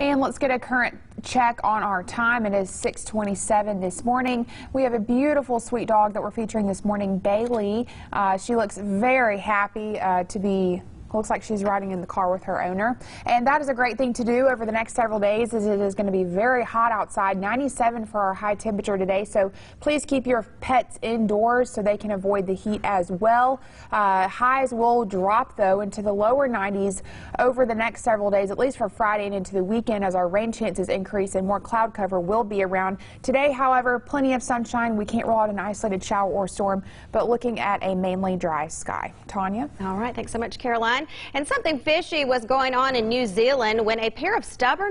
And let's get a current check on our time. It is 627 this morning. We have a beautiful sweet dog that we're featuring this morning, Baylee. Uh, she looks very happy uh, to be Looks like she's riding in the car with her owner. And that is a great thing to do over the next several days as it is going to be very hot outside. 97 for our high temperature today. So please keep your pets indoors so they can avoid the heat as well. Uh, highs will drop though into the lower 90s over the next several days, at least for Friday and into the weekend as our rain chances increase and more cloud cover will be around. Today, however, plenty of sunshine. We can't rule out an isolated shower or storm, but looking at a mainly dry sky. Tanya? All right. Thanks so much, Caroline. And something fishy was going on in New Zealand when a pair of stubborn